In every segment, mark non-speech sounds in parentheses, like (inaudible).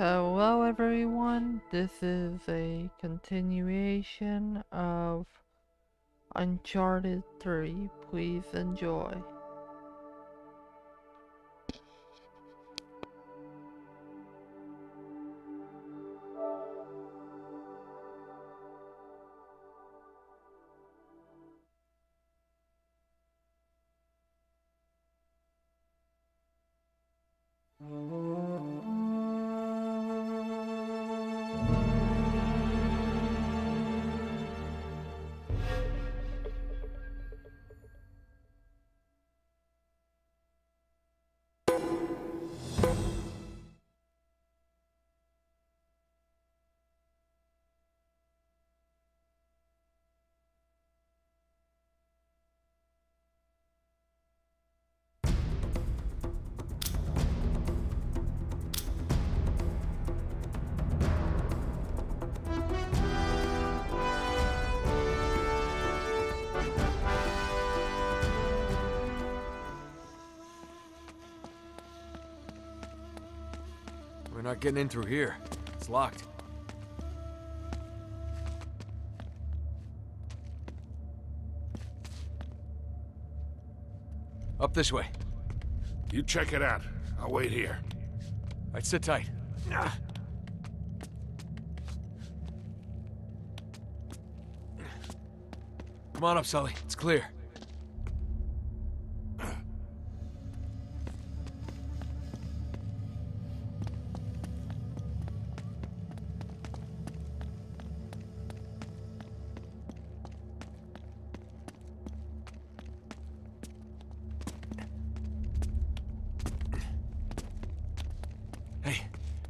Hello everyone, this is a continuation of Uncharted 3. Please enjoy. Not getting in through here. It's locked. Up this way. You check it out. I'll wait here. All right, sit tight. Ah. Come on up, Sully. It's clear.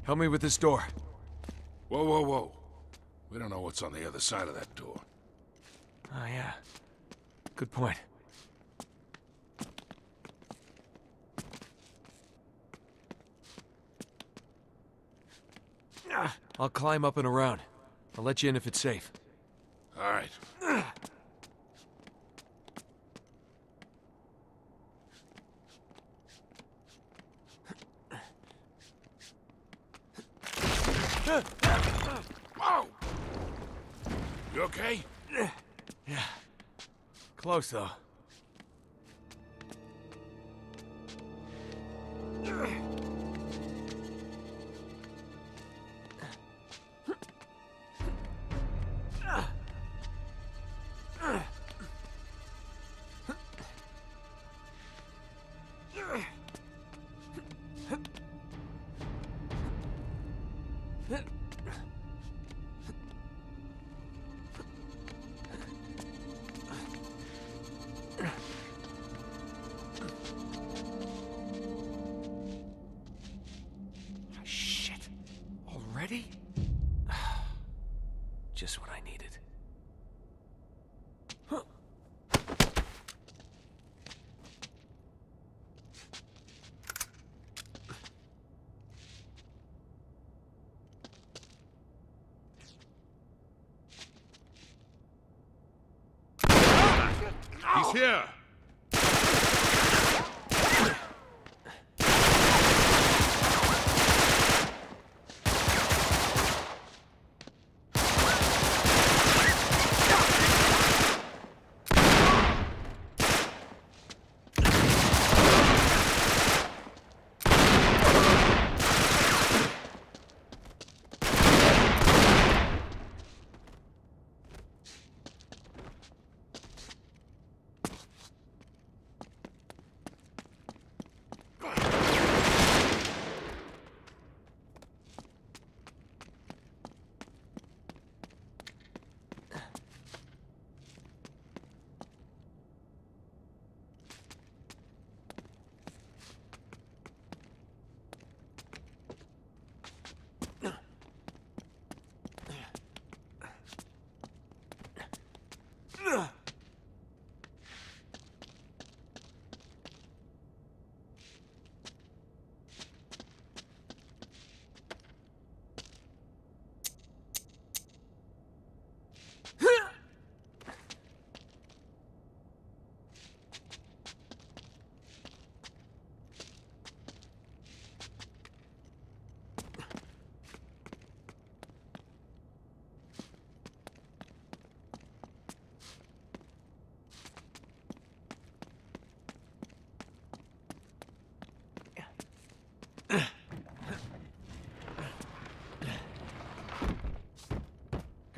Help me with this door. Whoa, whoa, whoa. We don't know what's on the other side of that door. Oh, yeah. Good point. Ah, I'll climb up and around. I'll let you in if it's safe. All right. Ah. Whoa! You okay? Close, though.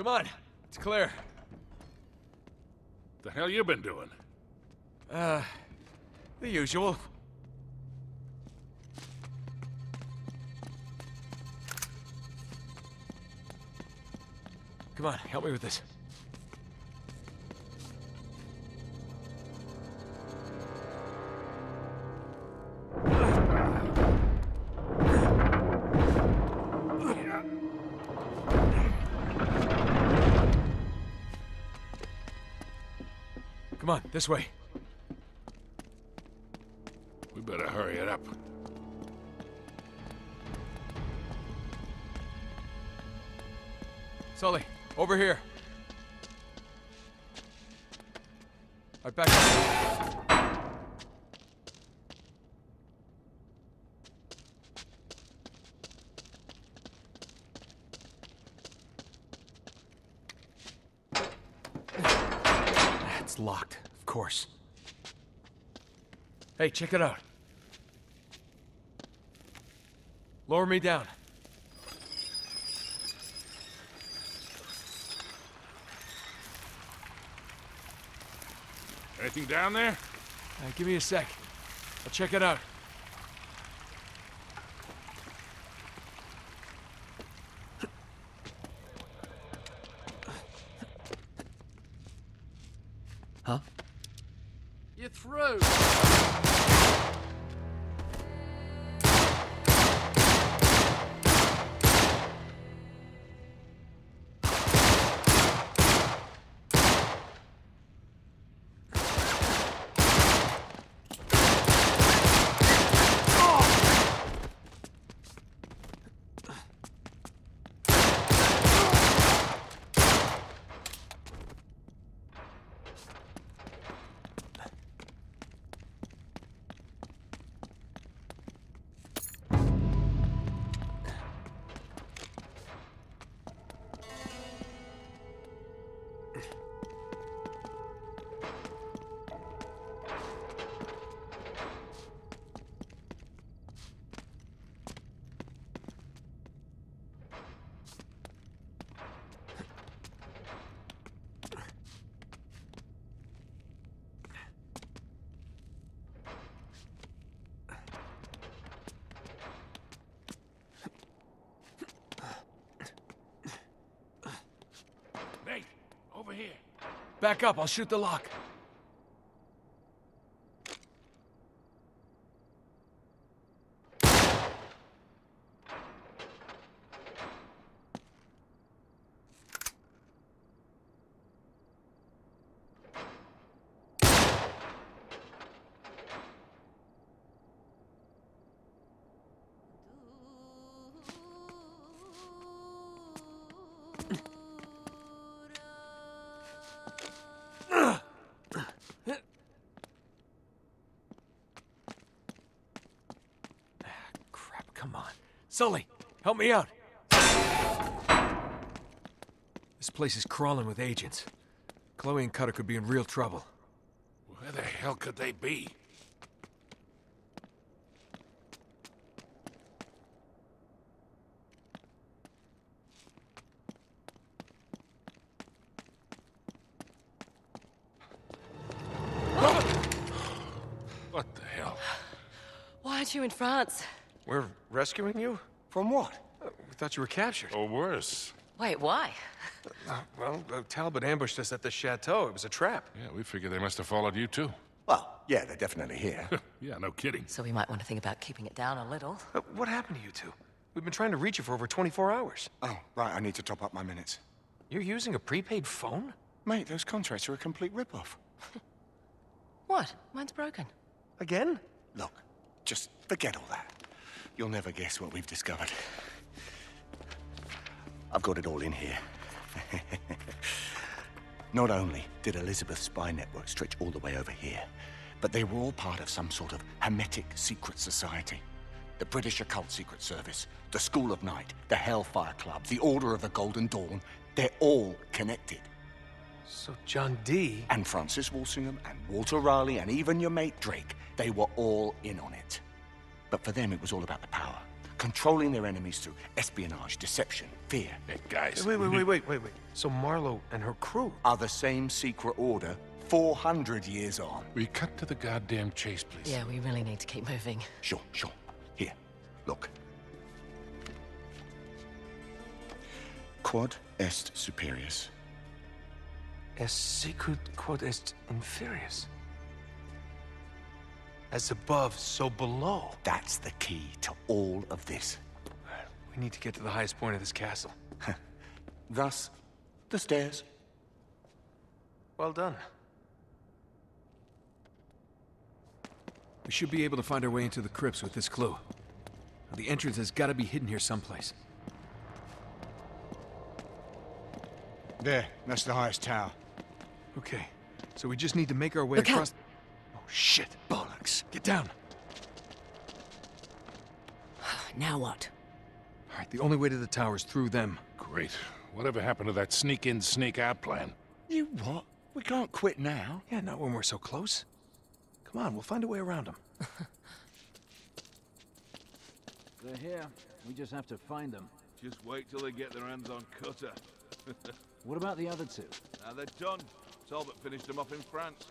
Come on, it's clear. What the hell you been doing? Uh, the usual. Come on, help me with this. This way. We better hurry it up. Sully, over here. Right back up. It's locked, of course. Hey, check it out. Lower me down. Anything down there? Give me a sec. I'll check it out. Back up, I'll shoot the lock. Sully, help me out. This place is crawling with agents. Chloe and Cutter could be in real trouble. Where the hell could they be? What the hell? Why aren't you in France? We're rescuing you? From what? Uh, we thought you were captured. Or worse. Wait, why? (laughs) Uh, well, uh, Talbot ambushed us at the chateau. It was a trap. Yeah, we figured they must have followed you too. Well, yeah, they're definitely here. (laughs) yeah, no kidding. So we might want to think about keeping it down a little. Uh, what happened to you two? We've been trying to reach you for over 24 hours. oh, right, I need to top up my minutes. You're using a prepaid phone? Mate, those contracts are a complete rip-off. What? Mine's broken. Again? Look, just forget all that. You'll never guess what we've discovered. I've got it all in here. (laughs) Not only did Elizabeth's spy network stretch all the way over here, but they were all part of some sort of hermetic secret society. The British Occult Secret Service, the School of Night, the Hellfire Club, the Order of the Golden Dawn, they're all connected. So John Dee... And Francis Walsingham and Walter Raleigh and even your mate Drake, they were all in on it. But for them, it was all about the power. controlling their enemies through espionage, deception, fear, Hey, guys. Wait, wait, wait, mm-hmm. wait, wait, wait. So Marlowe and her crew. are the same secret order 400 years on. We cut to the goddamn chase, please. Yeah, we really need to keep moving. Sure, sure. Here, look. Quod est superius. Es sicut quod est inferius. As above, so below. That's the key to all of this. We need to get to the highest point of this castle. Thus, the stairs. Well done. We should be able to find our way into the crypts with this clue. The entrance has got to be hidden here someplace. There, that's the highest tower. Okay, so we just need to make our way Look across. Oh shit! Bollocks. Get down. Now what? All right, the only way to the tower is through them. Great. Whatever happened to that sneak in, sneak out plan? You what? We can't quit now. Yeah, not when we're so close. Come on, we'll find a way around them. (laughs) They're here. We just have to find them. Just wait till they get their hands on Cutter. (laughs) What about the other two? Now they're done. Talbot finished them off in France.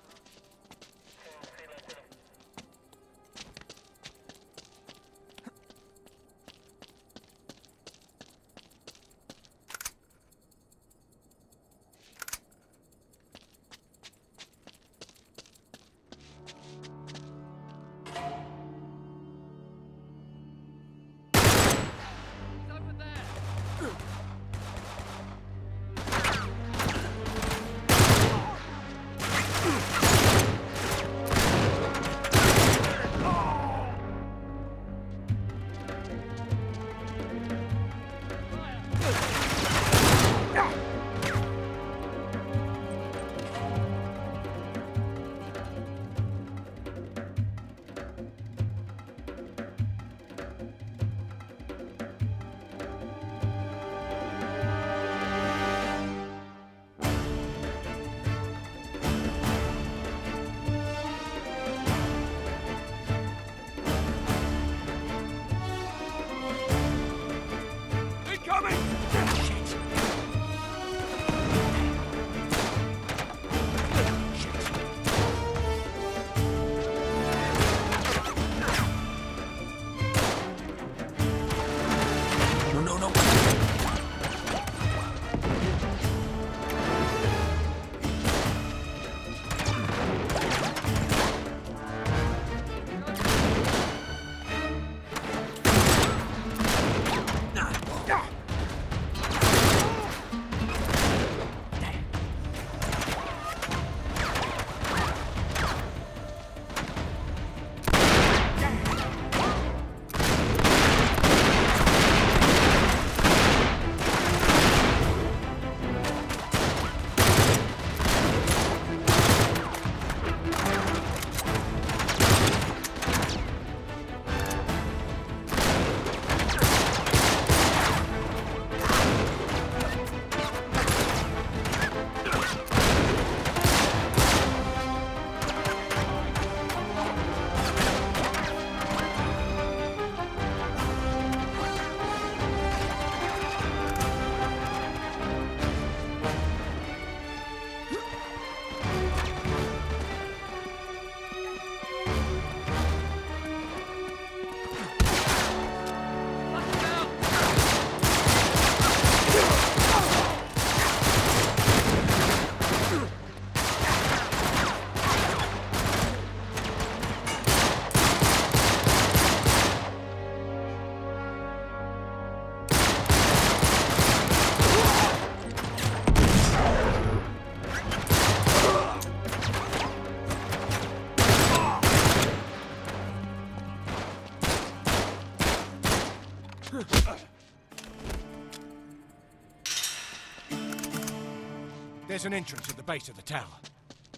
There's an entrance at the base of the tower.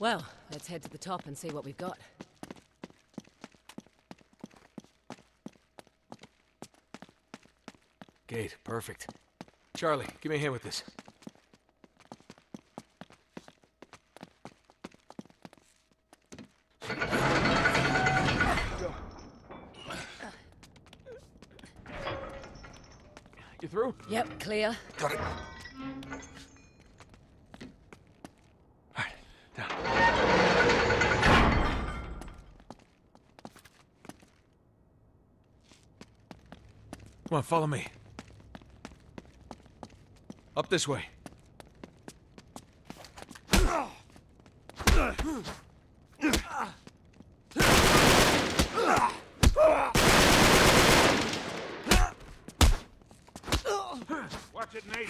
Well, let's head to the top and see what we've got. Gate, perfect. Charlie, give me a hand with this. You through? Yep, clear. Got it. All right, Come on, follow me. Up this way. Watch it, Nate.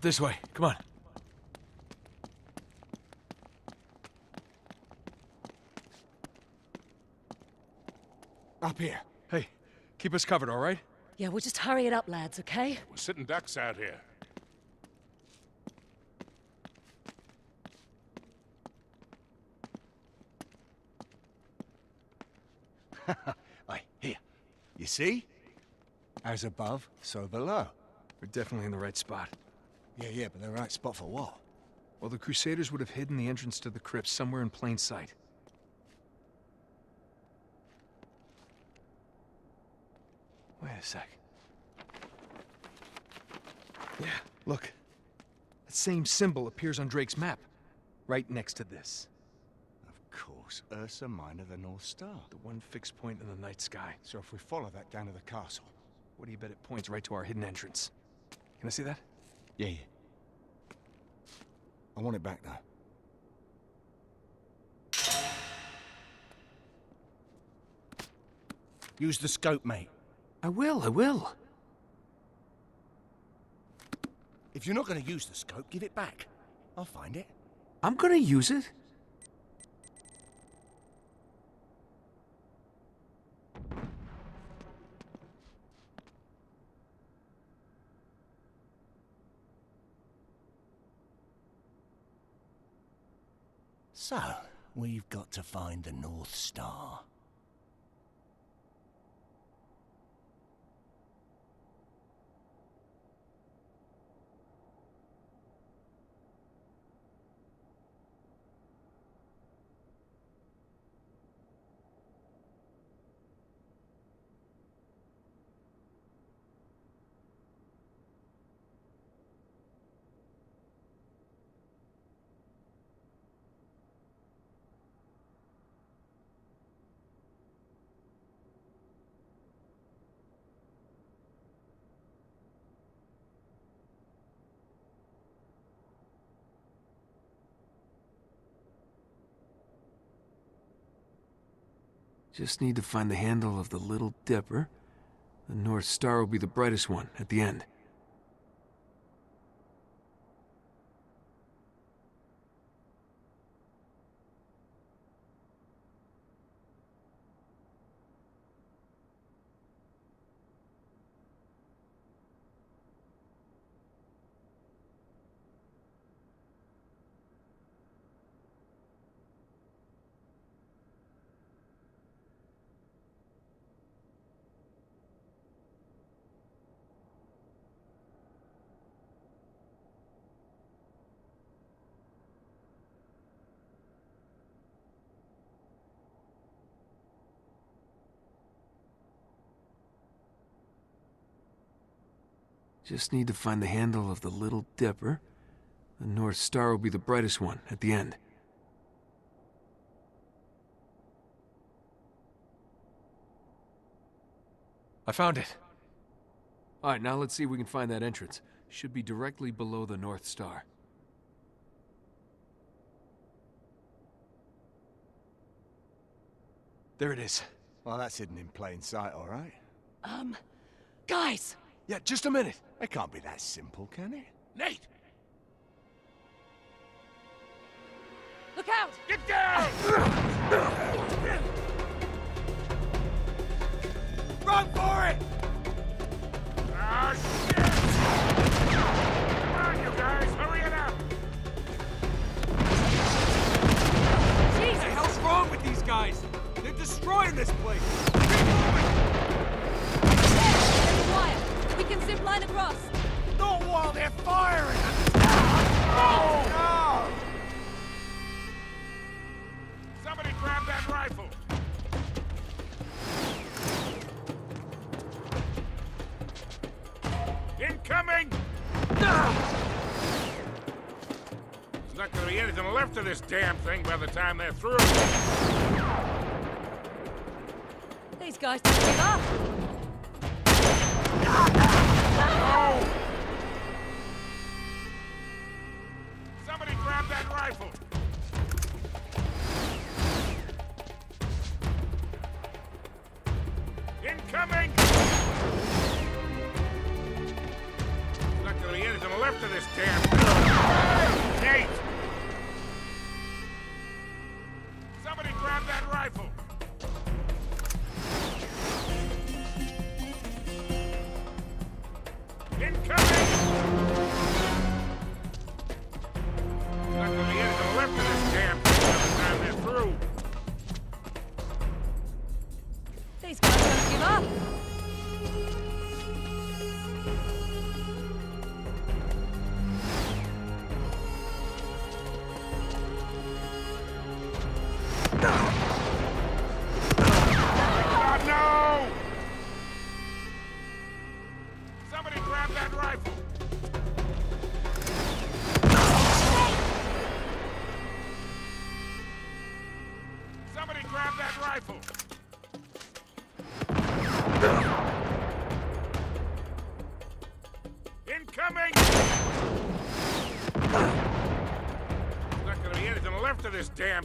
Up this way. Come on. Up here. Hey, keep us covered, all right? Yeah, we'll just hurry it up, lads, okay? We're sitting ducks out here. (laughs) Aye, here. You see? As above, so below. We're definitely in the right spot. Yeah, yeah, but the right spot for what? Well, the Crusaders would have hidden the entrance to the crypt somewhere in plain sight. Wait a sec. Yeah, look. That same symbol appears on Drake's map. Right next to this. Of course, Ursa Minor, the North Star. The one fixed point in the night sky. So if we follow that down to the castle. What do you bet it points right to our hidden entrance? Can I see that? Yeah, yeah. I want it back though. Use the scope, mate. I will, I will. If you're not going to use the scope, give it back. I'll find it. I'm gonna use it. So, we've got to find the North Star. Just need to find the handle of the Little Dipper. The North Star will be the brightest one at the end. Just need to find the handle of the Little Dipper. The North Star will be the brightest one at the end. I found it. All right, now let's see if we can find that entrance. Should be directly below the North Star. There it is. Well, that's hidden in plain sight, all right? Um, guys! Yeah, just a minute. It can't be that simple, can it? Nate! Look out! Get down! Run for it! Ah, shit! Come on, you guys, hurry it up! What the hell's wrong with these guys? They're destroying this place! There's a wire! We can zip line across. Don't while they're firing! Oh, no! Somebody grab that rifle! Incoming! There's not gonna be anything left of this damn thing by the time they're through. These guys don't give up! Ow!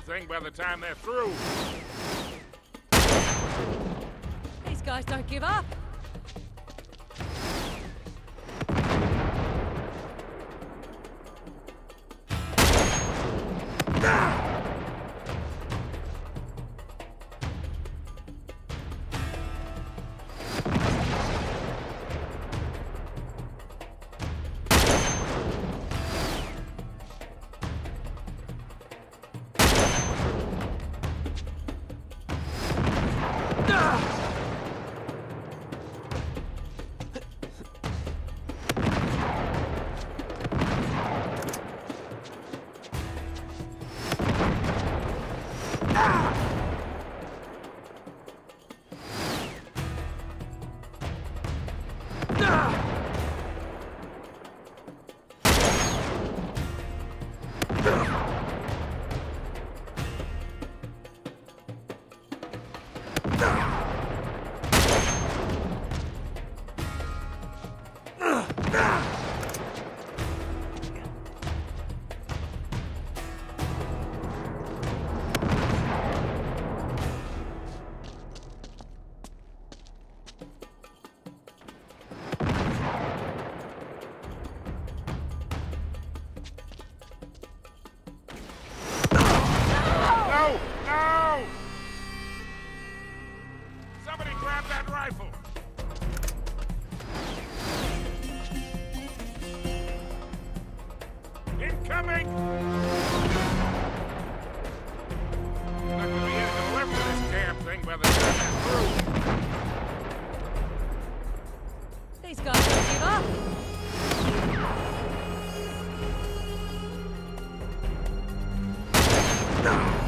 thing by the time they're through. These guys don't give up. now.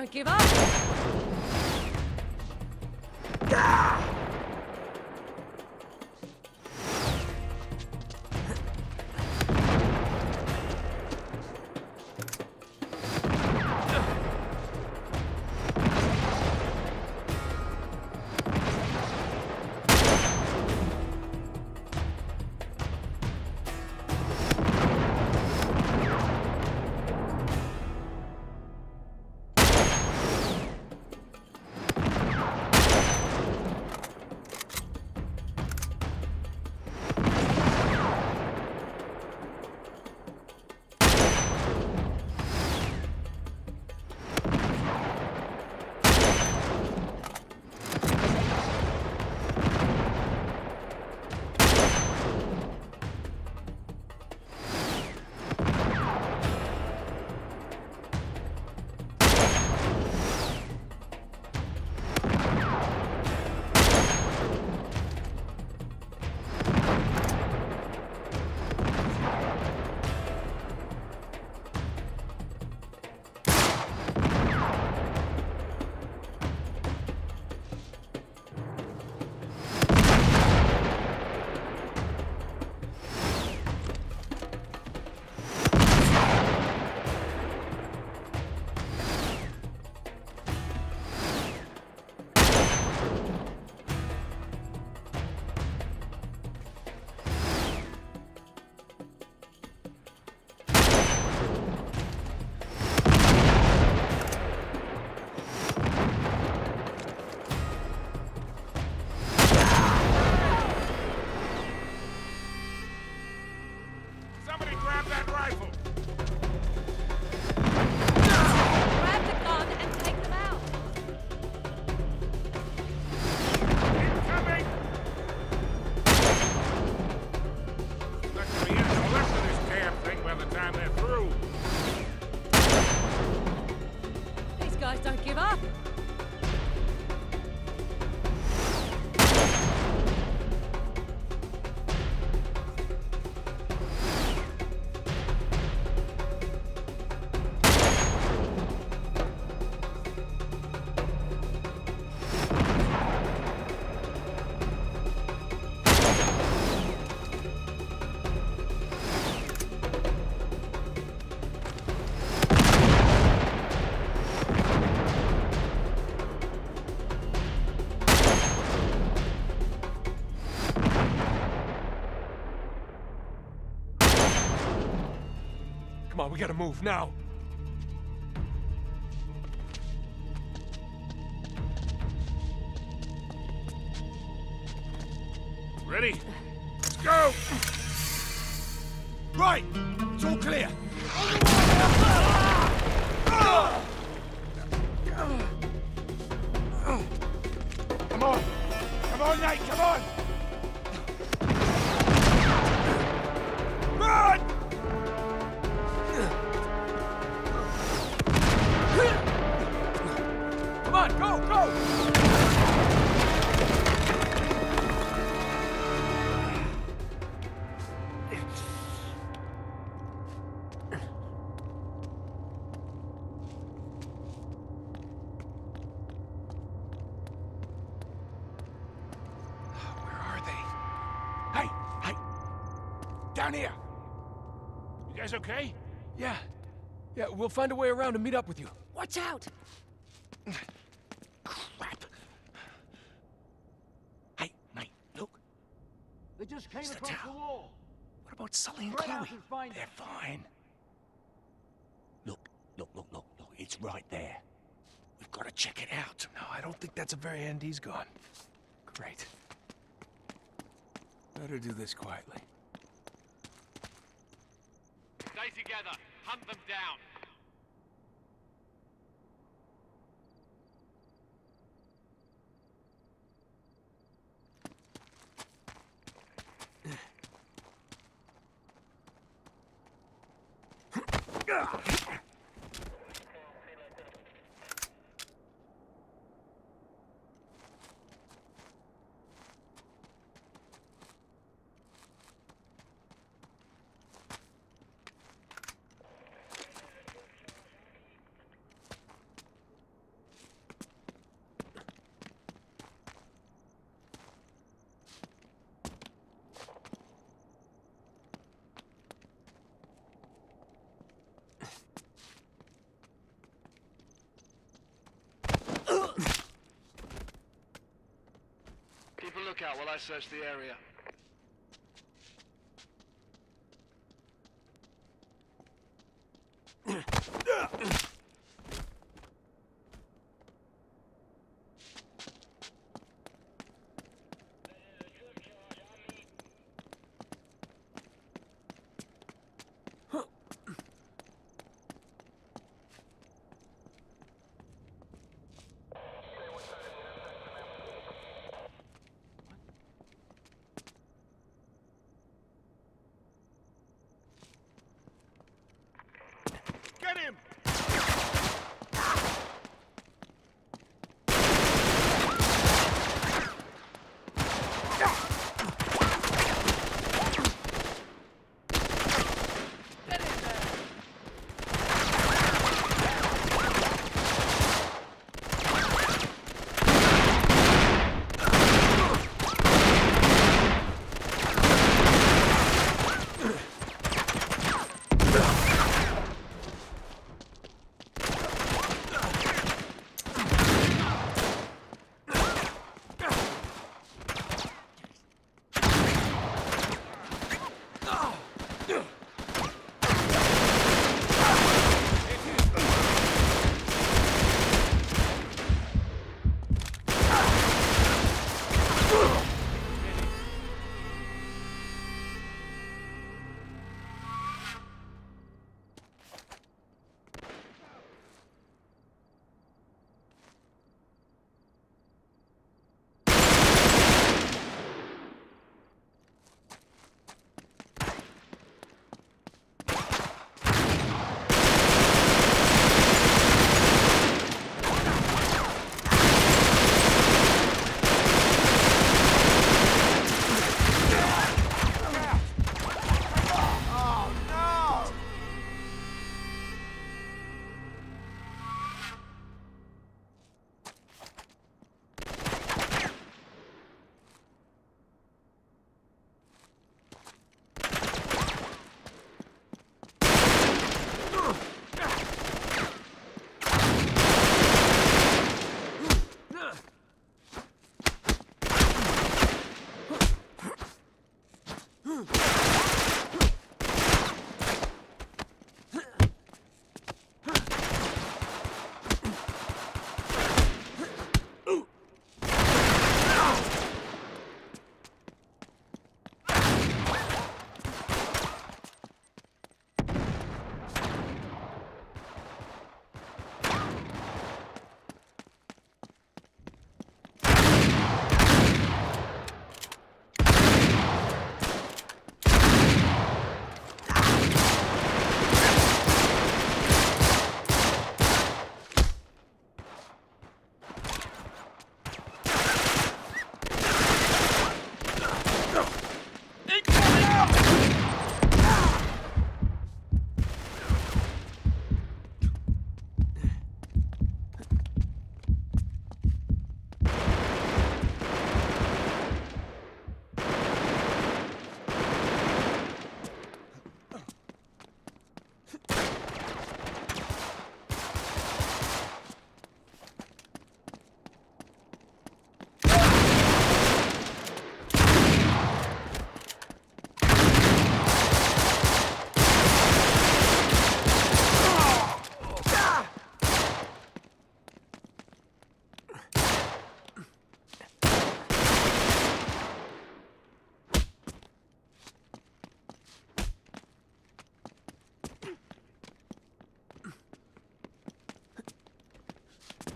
Don't give up. We gotta move now. Ready? Let's go! Right! It's all clear. Come on! Come on, Nate, come on! Run! Down here! You guys okay? Yeah. Yeah, we'll find a way around to meet up with you. Watch out! Crap. Hey, mate, look. They just came It's the across the tower. wall. What about Sully and Straight Chloe? and find They're them. fine. Look, look, look, look, look. It's right there. We've got to check it out. No, I don't think that's a very hand he's gone. Great. Better do this quietly. Stay together. Hunt them down. Keep lookout while I search the area.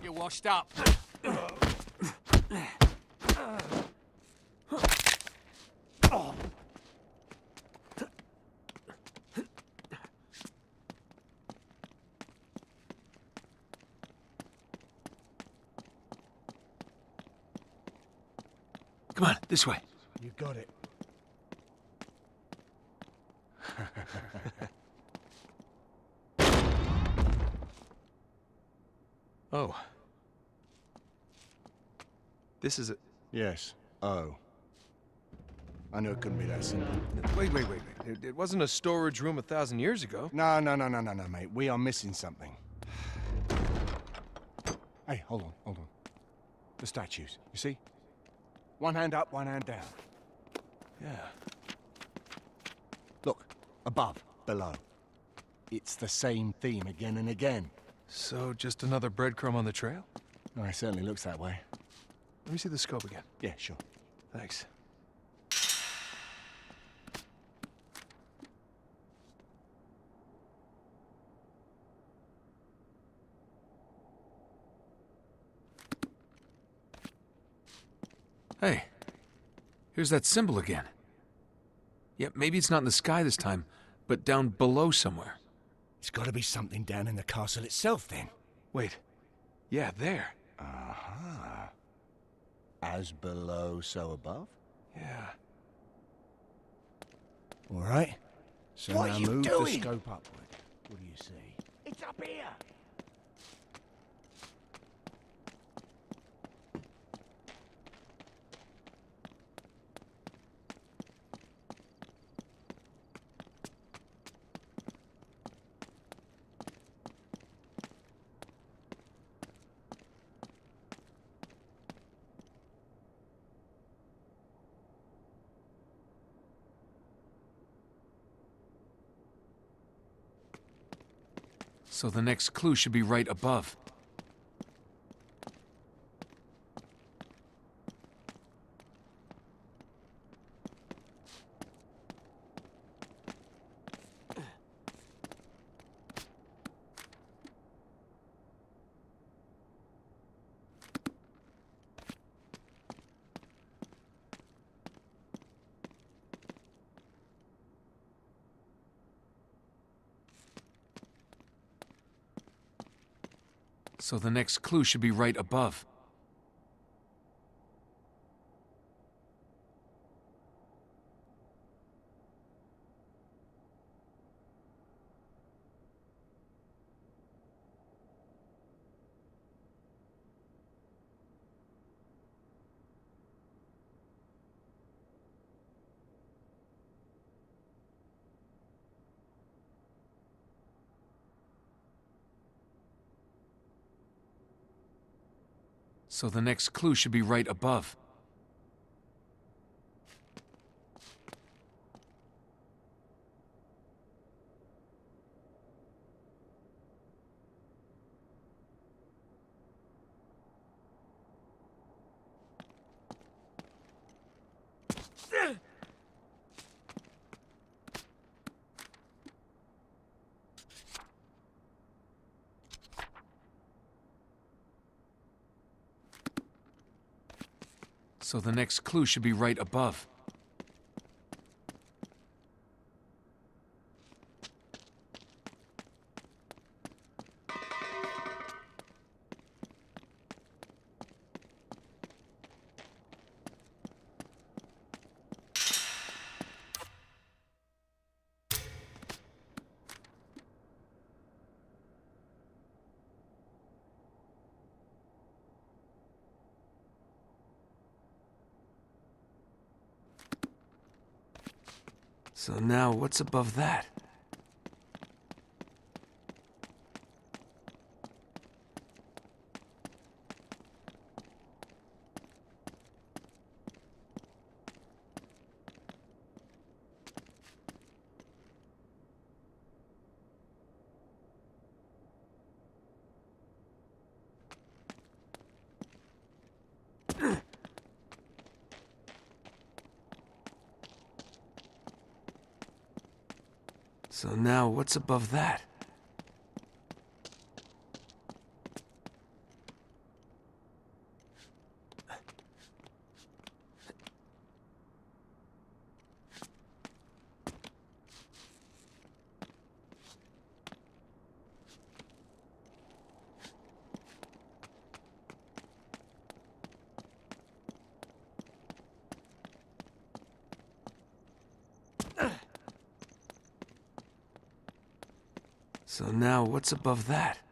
You're washed up. Come on, this way. You got it. Oh. This is a... Yes. Oh. I knew it couldn't be that simple. Wait, wait, wait, wait. It, it wasn't a storage room a thousand years ago. No, no, no, no, no, no, mate. We are missing something. (sighs) Hey, hold on, hold on. The statues, you see? One hand up, one hand down. Yeah. Look, above, below. It's the same theme again and again. So, just another breadcrumb on the trail? No, it certainly looks that way. Let me see the scope again. Yeah, sure. Thanks. Hey, here's that symbol again. Yeah, maybe it's not in the sky this time, but down below somewhere. It's got to be something down in the castle itself, then. Wait. Yeah, there. Aha. As below, so above? Yeah. All right. So What now are you move doing? the scope upward. What do you see? It's up here. So the next clue should be right above. So the next clue should be right above. So the next clue should be right above. So the next clue should be right above. So now, what's above that? So now, above that? So now what's above that?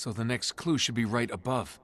So the next clue should be right above.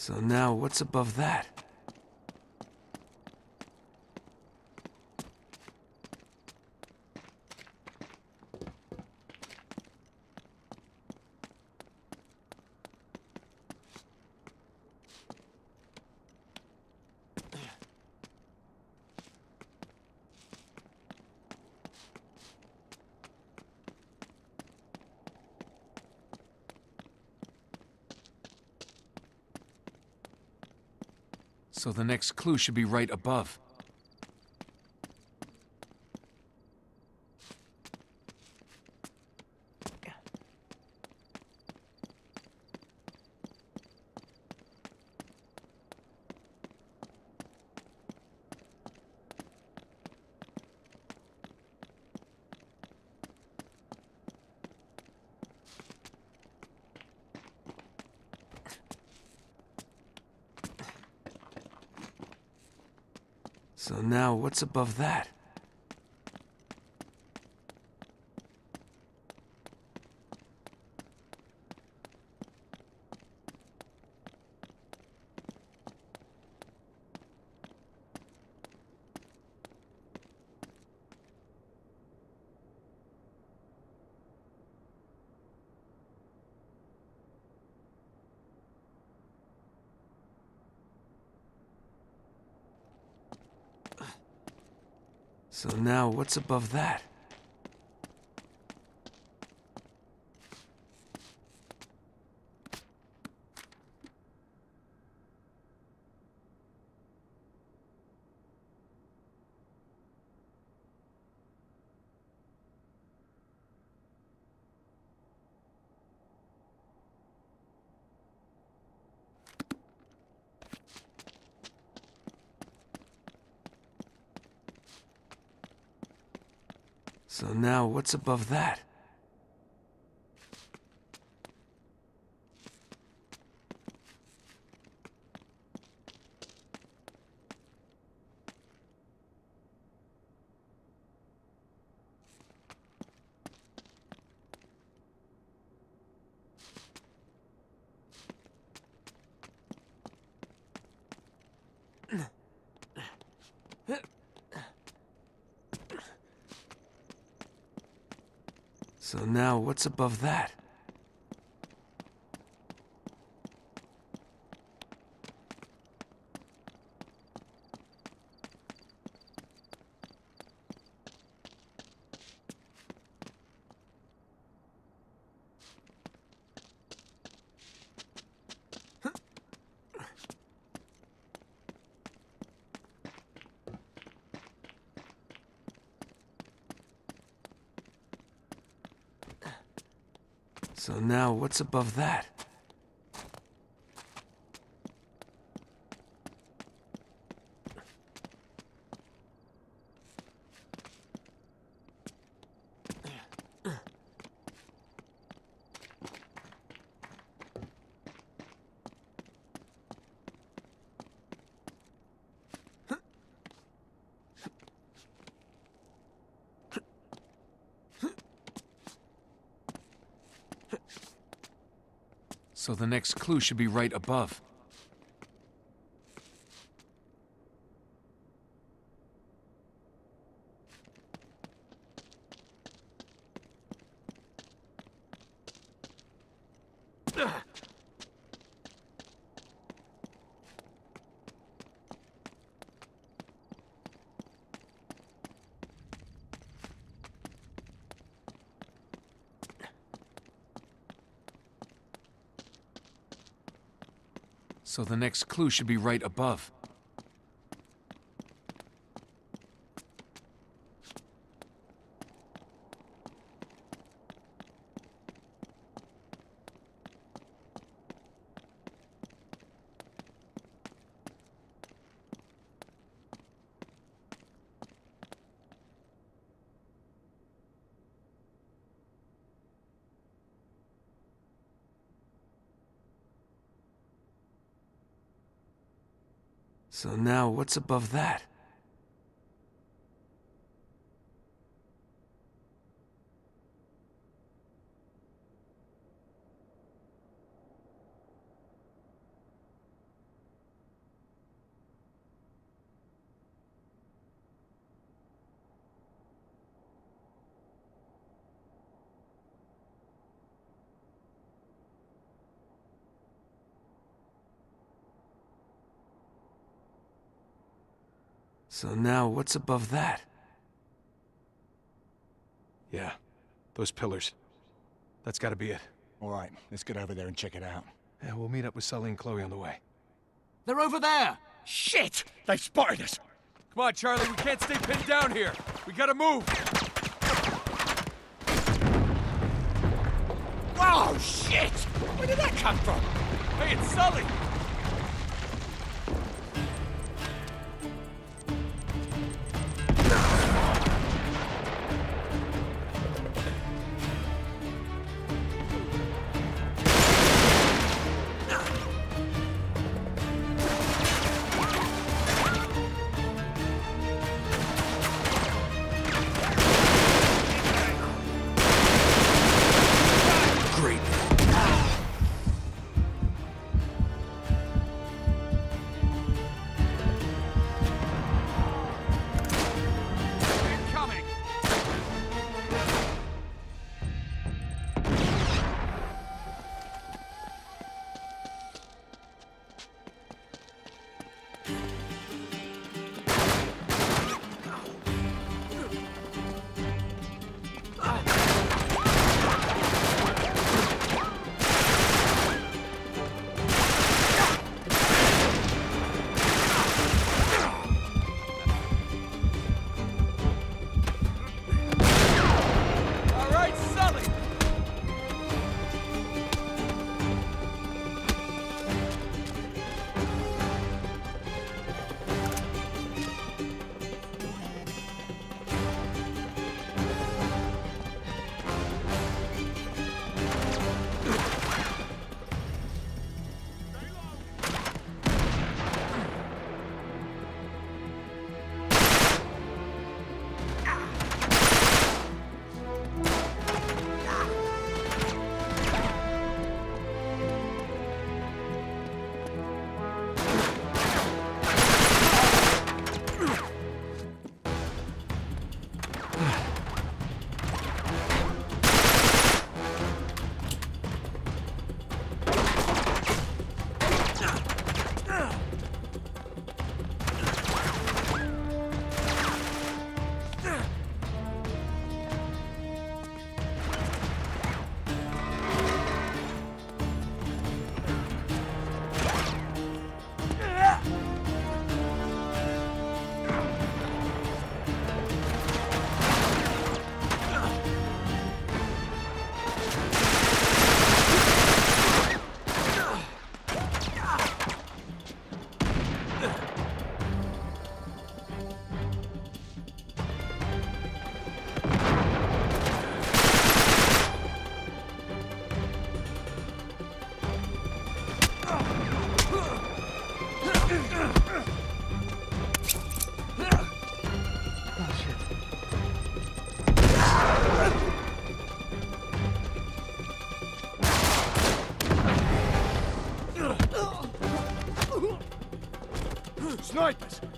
So now what's above that? So the next clue should be right above. So now above that? So now what's above that? So now what's above that? So now what's above that? So now what's above that? So the next clue should be right above. So the next clue should be right above. So now, above that? So now, what's above that? Yeah, those pillars. That's gotta be it. All right, let's get over there and check it out. Yeah, we'll meet up with Sully and Chloe on the way. They're over there! Shit! They spotted us! Come on, Charlie, we can't stay pinned down here. We gotta move. Oh, shit! Where did that come from? Hey, it's Sully!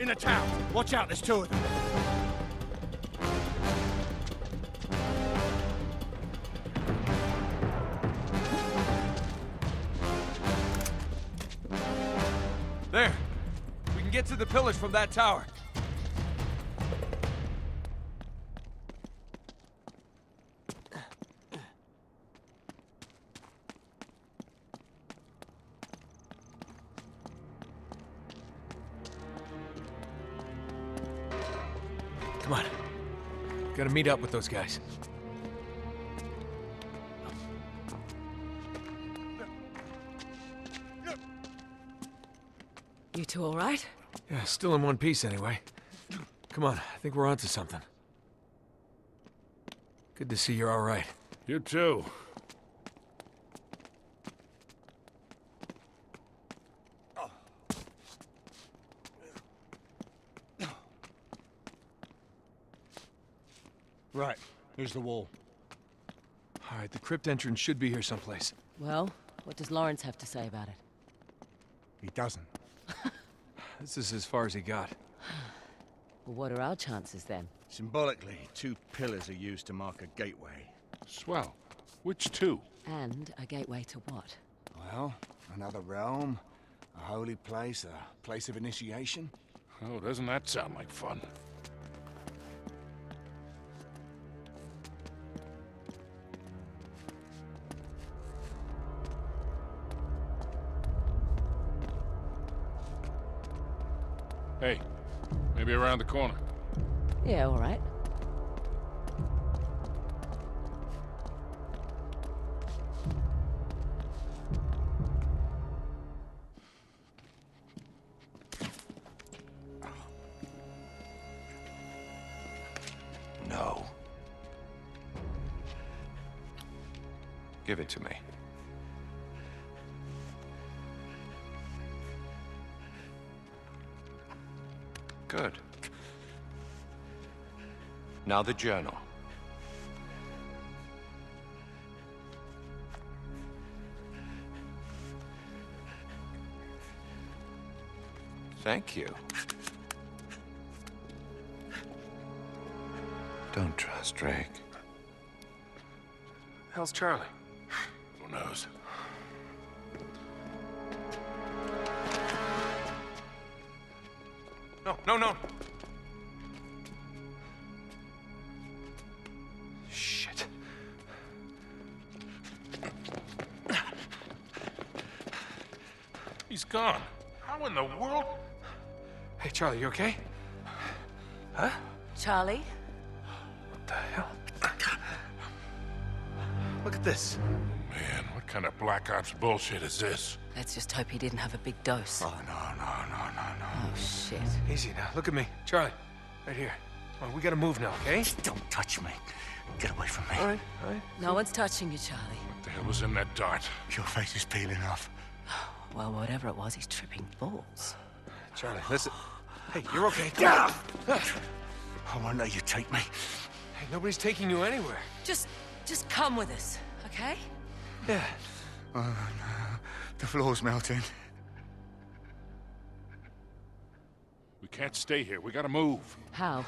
In the town! Watch out, there's two of them. There. We can get to the pillars from that tower. Come on. Gotta meet up with those guys. You two all right? Yeah, still in one piece anyway. Come on, I think we're onto something. Good to see you're all right. You too. Right, here's the wall. All right, the crypt entrance should be here someplace. Well, what does Lawrence have to say about it? He doesn't. (laughs) This is as far as he got. Well, what are our chances then? Symbolically, two pillars are used to mark a gateway. Swell. Which two? And a gateway to what? Well, another realm, a holy place, a place of initiation. Oh, doesn't that sound like fun? Maybe around the corner. Yeah, all right. Now the journal. Thank you. Don't trust Drake. Hell's Charlie? Who knows? No, no, no. Charlie, you okay? Huh? Charlie? What the hell? Look at this. Man, what kind of Black Ops bullshit is this? Let's just hope he didn't have a big dose. Oh, no, no, no, no, no. Oh, shit. Easy now. Look at me. Charlie, right here. Come on, we gotta move now, okay? Don't touch me. Get away from me. All right, all right. No one's touching you, Charlie. What the hell was in that dart? Your face is peeling off. (sighs) Well, whatever it was, he's tripping balls. Charlie, listen. Hey, you're okay. Come Yeah. on. I won't let you take me. Hey, nobody's taking you anywhere. Just, just come with us, okay? Yeah. Oh, no. The floor's melting. We can't stay here. We gotta move. How?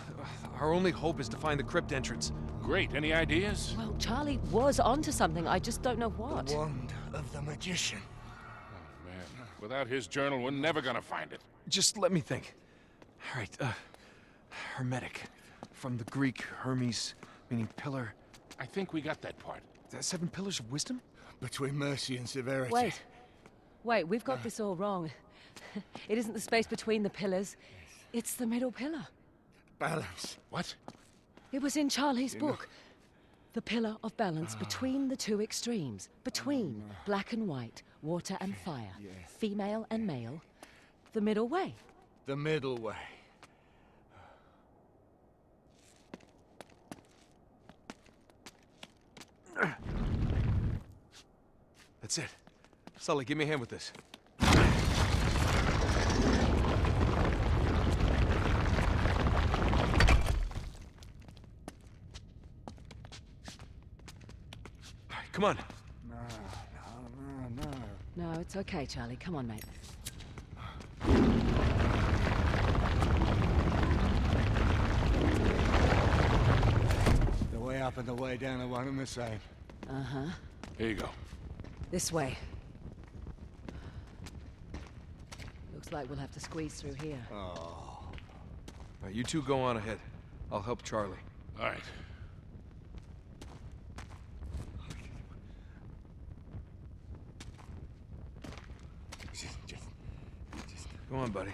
Our only hope is to find the crypt entrance. Great. Any ideas? Well, Charlie was onto something. I just don't know what. The wand of the magician. Oh, man, without his journal, we're never gonna find it. Just let me think. All right, uh, hermetic. From the Greek, Hermes, meaning pillar. I think we got that part. Is that seven pillars of wisdom? Between mercy and severity. Wait. Wait, we've got this all wrong. (laughs) It isn't the space between the pillars. It's the middle pillar. Balance. What? It was in Charlie's book. The pillar of balance between the two extremes. Between black and white, water and fire, female and male. The middle way. The middle way. That's it. Sully, give me a hand with this. All right, come on. No, no, no, no. No, it's okay, Charlie. Come on, mate. The way up and the way down are one and the same. Uh-huh. Here you go. This way. Looks like we'll have to squeeze through here. Oh. All right, you two go on ahead. I'll help Charlie. All right. Just, just, just. Go on, buddy.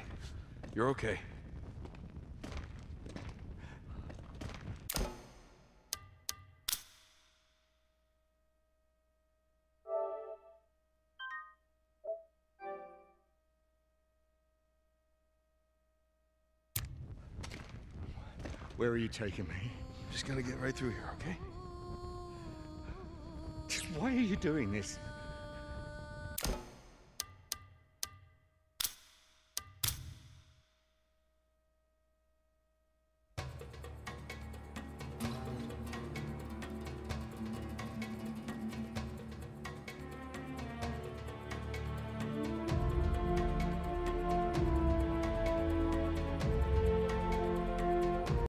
You're okay. Where are you taking me? Just gonna get right through here, okay? Just why are you doing this?